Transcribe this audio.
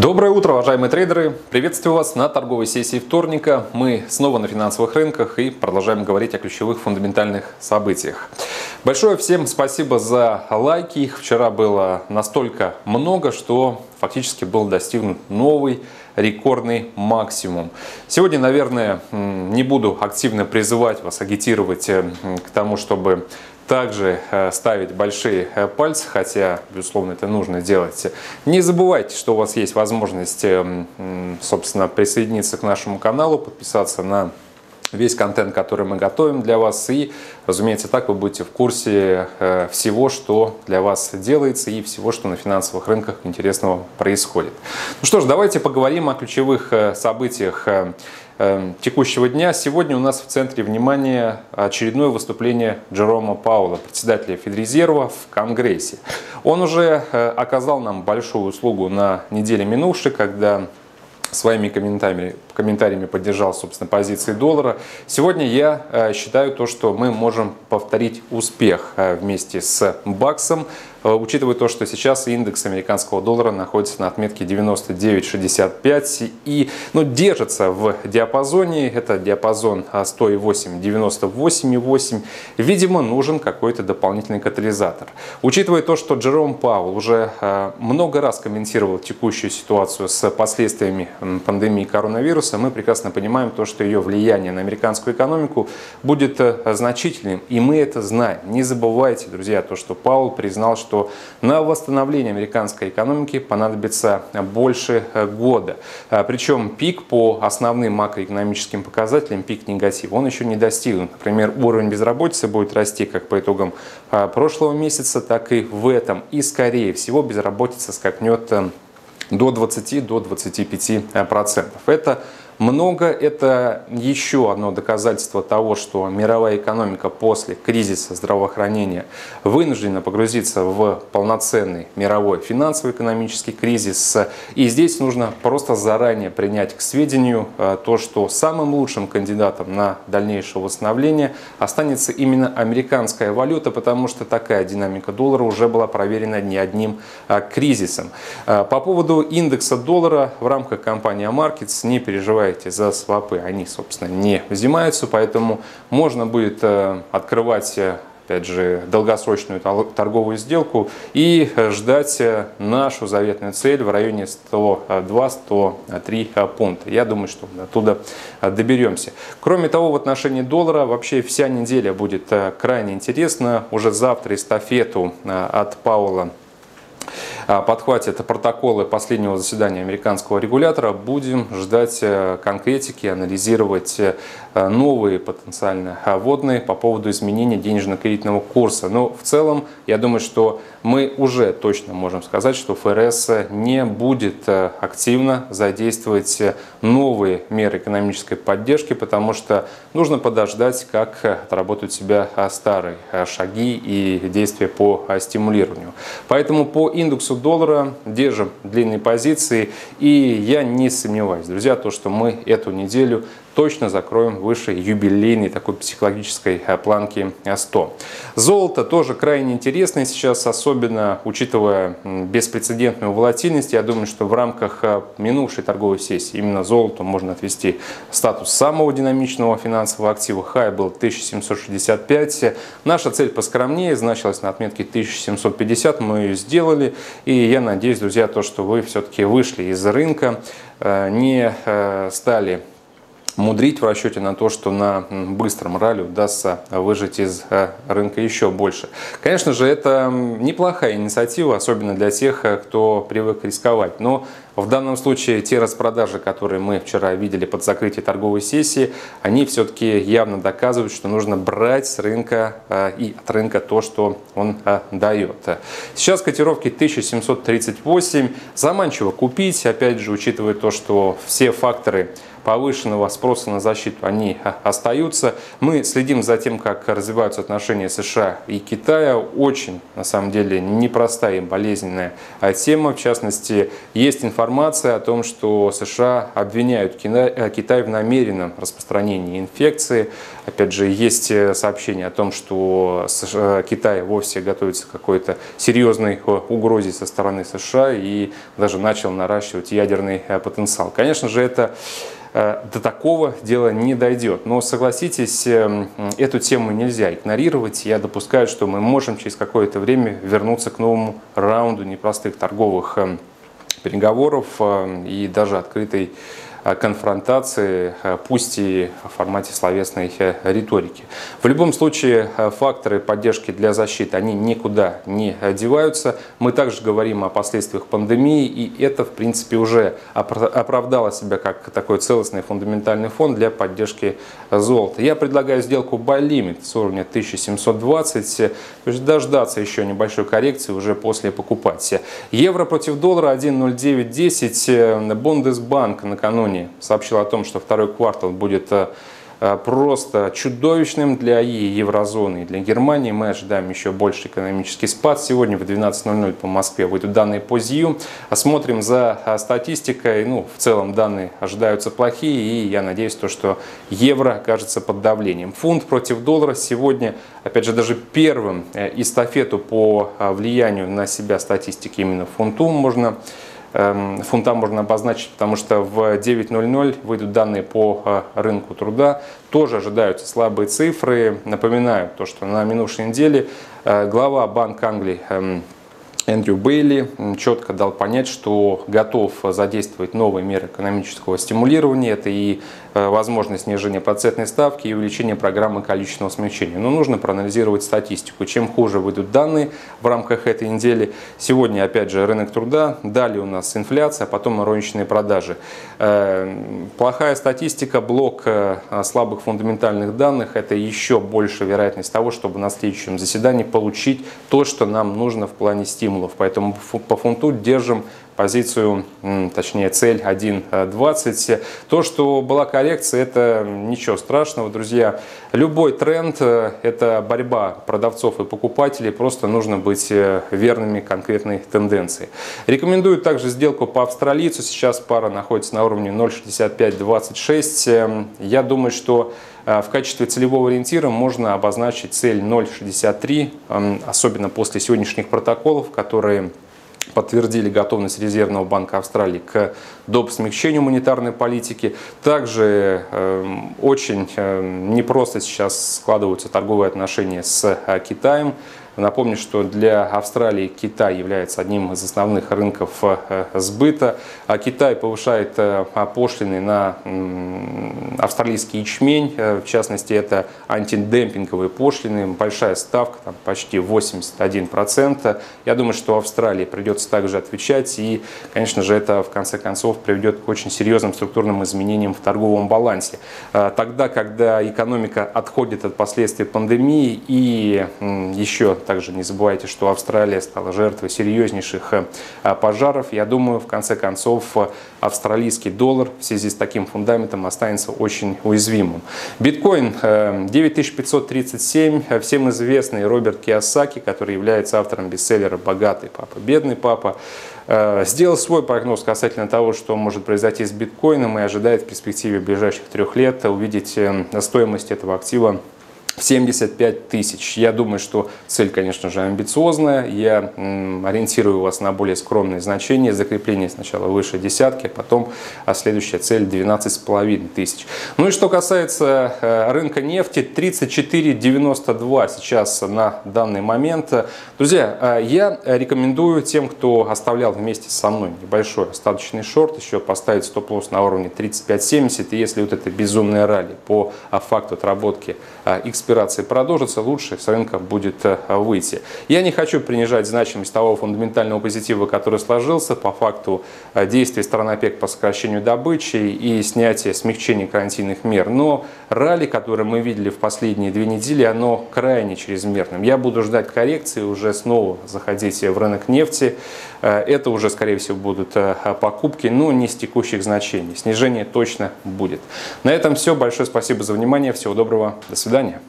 Доброе утро, уважаемые трейдеры! Приветствую вас на торговой сессии вторника. Мы снова на финансовых рынках и продолжаем говорить о ключевых фундаментальных событиях. Большое всем спасибо за лайки. Их вчера было настолько много, что фактически был достигнут новый рекордный максимум. Сегодня, наверное, не буду активно призывать вас, агитировать э, к тому, чтобы также э, ставить большие э, пальцы, хотя, безусловно, это нужно делать. Не забывайте, что у вас есть возможность, эм, собственно, присоединиться к нашему каналу, подписаться на весь контент, который мы готовим для вас. И, разумеется, так вы будете в курсе э, всего, что для вас делается и всего, что на финансовых рынках интересного происходит. Ну что ж, давайте поговорим о ключевых событиях текущего дня. Сегодня у нас в центре внимания очередное выступление Джерома Паула, председателя Федрезерва в Конгрессе. Он уже э, оказал нам большую услугу на неделе минувшей, когда своими комментариями, комментариями поддержал, собственно, позиции доллара. Сегодня я э, считаю то, что мы можем повторить успех э, вместе с баксом, э, учитывая то, что сейчас индекс американского доллара находится на отметке 99.65 и ну, держится в диапазоне, это диапазон 108-98,8. Видимо, нужен какой-то дополнительный катализатор. Учитывая то, что Джером Паул уже много раз комментировал текущую ситуацию с последствиями пандемии коронавируса, мы прекрасно понимаем то, что ее влияние на американскую экономику будет э, значительным, и мы это знаем. Не забывайте, друзья, то, что Паул признал, что на восстановление американской экономики понадобится больше э, года. А, Причем пик по основным макроэкономическим показателям, пик негатив, он еще не достигнут. Например, уровень безработицы будет расти как по итогам а, прошлого месяца, так и в этом. И, скорее всего, безработица скакнет э, до 20 до 25 процентов. Это много это еще одно доказательство того, что мировая экономика после кризиса здравоохранения вынуждена погрузиться в полноценный мировой финансово-экономический кризис. И здесь нужно просто заранее принять к сведению э, то, что самым лучшим кандидатом на дальнейшее восстановление останется именно американская валюта, потому что такая динамика доллара уже была проверена не одним э, кризисом. Э, по поводу индекса доллара в рамках компании Markets не переживайте переживаете за свопы, они, собственно, не взимаются, поэтому можно будет э, открывать э, опять же, долгосрочную торговую сделку и ждать э, нашу заветную цель в районе 102-103 пункта. Я думаю, что оттуда доберемся. Кроме того, в отношении доллара вообще вся неделя будет крайне интересна. Уже завтра эстафету от Паула подхватит протоколы последнего заседания американского регулятора. Будем ждать э, конкретики, анализировать э, новые потенциально вводные по поводу изменения денежно-кредитного курса. Но в целом, я думаю, что мы уже точно можем сказать, что ФРС не будет э, активно задействовать новые меры экономической поддержки, потому что нужно подождать, как отработают себя старые шаги и действия по стимулированию. Поэтому по индексу доллара держим длинные позиции. И я не сомневаюсь, друзья, то, что мы эту неделю точно закроем выше юбилейной такой психологической э, планки 100. Золото тоже крайне интересное сейчас, особенно учитывая беспрецедентную волатильность. Я думаю, что в рамках э, минувшей торговой сессии именно золоту можно отвести статус самого динамичного финансового актива. Хай был 1765. Наша цель поскромнее, значилась на отметке 1750. Мы ее сделали. И я надеюсь, друзья, то, что вы все-таки вышли из рынка, э, не стали мудрить в расчете на то, что на быстром ралли удастся выжить из э, рынка еще больше. Конечно же, это неплохая инициатива, особенно для тех, э, кто привык рисковать. Но в данном случае те распродажи, которые мы вчера видели под закрытие торговой сессии, они все-таки явно доказывают, что нужно брать с рынка э, и от рынка то, что он дает. Сейчас котировки 1738. Заманчиво купить, опять же, учитывая то, что все факторы повышенного спроса на защиту, они остаются. Мы следим за тем, как развиваются отношения США и Китая. Очень, на самом деле, непростая и болезненная тема. В частности, есть информация о том, что США обвиняют Китай в намеренном распространении инфекции. Опять же, есть сообщение о том, что Китай вовсе готовится к какой-то серьезной угрозе со стороны США и даже начал наращивать ядерный потенциал. Конечно же, это Э, до такого дела не дойдет. Но согласитесь, эту тему нельзя игнорировать. Я допускаю, что мы можем через какое-то время вернуться к новому раунду непростых торговых эм, переговоров эм, и даже открытой Э, конфронтации, э, пусть и в формате словесной э, риторики. В любом случае, факторы поддержки для защиты, они никуда не деваются. Мы также говорим о последствиях пандемии, и это, в принципе, уже оправдало себя как такой целостный фундаментальный фонд для поддержки золота. Я предлагаю сделку buy limit с уровня 1720, то есть дождаться еще небольшой коррекции уже после покупать. Евро против доллара 1.0910, Бундесбанк накануне накануне сообщил о том, что второй квартал будет э, э, просто чудовищным для еврозоны и для Германии. Мы ожидаем еще больше экономический спад. Сегодня в 12.00 по Москве выйдут данные по ЗИУ. Смотрим за э, статистикой. Ну, в целом данные ожидаются плохие. И я надеюсь, то, что евро окажется под давлением. Фунт против доллара сегодня, опять же, даже первым эстафету по влиянию на себя статистики именно фунту можно фунта можно обозначить, потому что в 9.00 выйдут данные по э, рынку труда. Тоже ожидаются слабые цифры. Напоминаю то, что на минувшей неделе э, глава Банка Англии эм, Эндрю Бейли четко дал понять, что готов задействовать новые меры экономического стимулирования. Это и возможность снижения процентной ставки и увеличение программы количественного смягчения. Но нужно проанализировать статистику. Чем хуже выйдут данные в рамках этой недели. Сегодня, опять же, рынок труда, далее у нас инфляция, а потом розничные продажи. Э, плохая статистика, блок э, слабых фундаментальных данных – это еще больше вероятность того, чтобы на следующем заседании получить то, что нам нужно в плане стимулов. Поэтому по фунту держим позицию, точнее цель 1.20. То, что была коррекция, это ничего страшного, друзья. Любой тренд э, – это борьба продавцов и покупателей, просто нужно быть э, верными конкретной тенденции. Рекомендую также сделку по австралийцу, сейчас пара находится на уровне 0.6526. Эм, я думаю, что э, в качестве целевого ориентира можно обозначить цель 0.63, эм, особенно после сегодняшних протоколов, которые подтвердили готовность Резервного банка Австралии к доп. смягчению монетарной политики. Также э, очень э, непросто сейчас складываются торговые отношения с э, Китаем. Напомню, что для Австралии Китай является одним из основных рынков э, сбыта. А Китай повышает э, пошлины на австралийский ячмень. Э, в частности, это антидемпинговые пошлины. Большая ставка, там почти 81%. Я думаю, что Австралии придется также отвечать. И, конечно же, это в конце концов приведет к очень серьезным структурным изменениям в торговом балансе. Тогда, когда экономика отходит от последствий пандемии и еще также не забывайте, что Австралия стала жертвой серьезнейших э, пожаров. Я думаю, в конце концов, австралийский доллар в связи с таким фундаментом останется очень уязвимым. Биткоин 9537. Э, Всем известный Роберт Киосаки, который является автором бестселлера «Богатый папа, бедный папа», э, сделал свой прогноз касательно того, что может произойти с биткоином и ожидает в перспективе ближайших трех лет увидеть стоимость этого актива 75 тысяч. Я думаю, что цель, конечно же, амбициозная. Я ориентирую вас на более скромные значения. Закрепление сначала выше десятки, а потом а следующая цель 12,5 тысяч. Ну и что касается э, рынка нефти, 34,92 сейчас на данный момент. Друзья, э, я рекомендую тем, кто оставлял вместе со мной небольшой остаточный шорт, еще поставить стоп-лосс на уровне 35,70. И если вот это безумное ралли по факту отработки XP аспирации продолжатся, лучше с рынка будет выйти. Я не хочу принижать значимость того фундаментального позитива, который сложился по факту действий стран ОПЕК по сокращению добычи и снятия, смягчения карантинных мер. Но ралли, которое мы видели в последние две недели, оно крайне чрезмерным. Я буду ждать коррекции, уже снова заходить в рынок нефти. Это уже, скорее всего, будут покупки, но не с текущих значений. Снижение точно будет. На этом все. Большое спасибо за внимание. Всего доброго. До свидания.